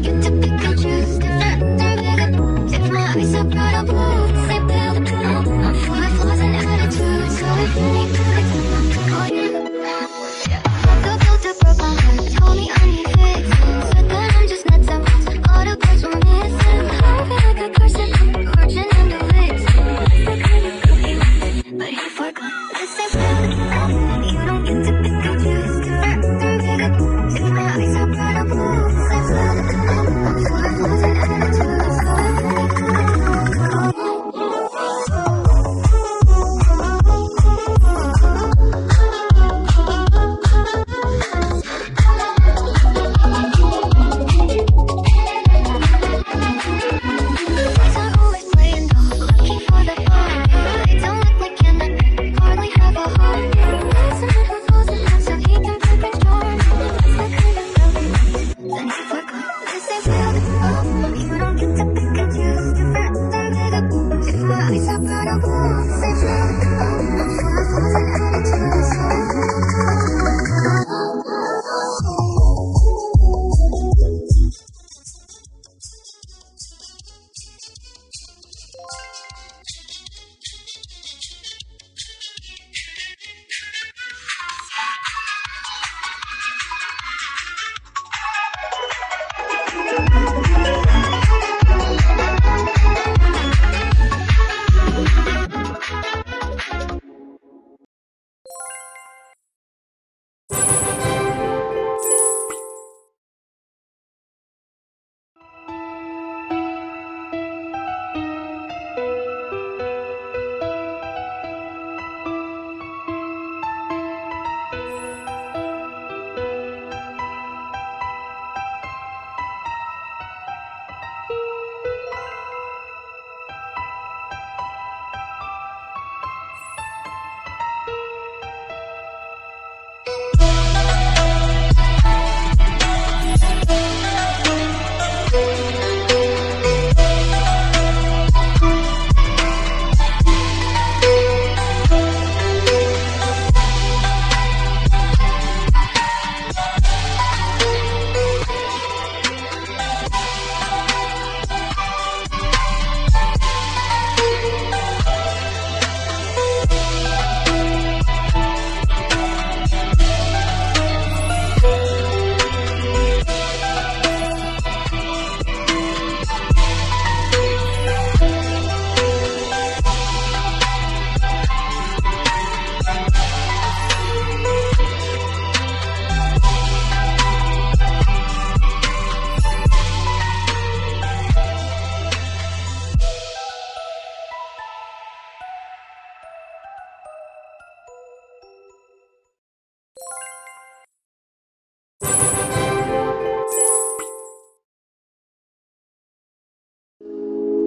get to pick out.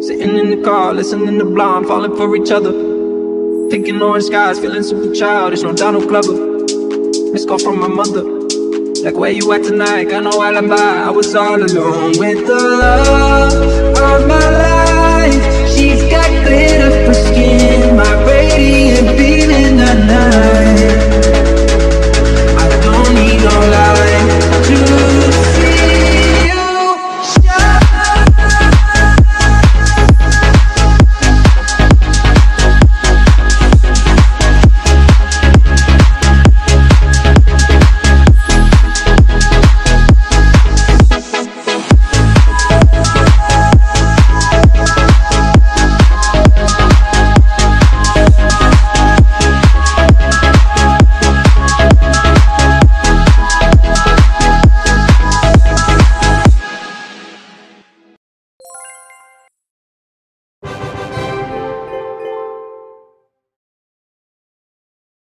Sitting in the car, listening to Blonde, falling for each other. Thinking orange skies, feeling super childish, no Donald Glover. Missed call from my mother. Like, where you at tonight? Got no alibi. I was all alone with the love of my life.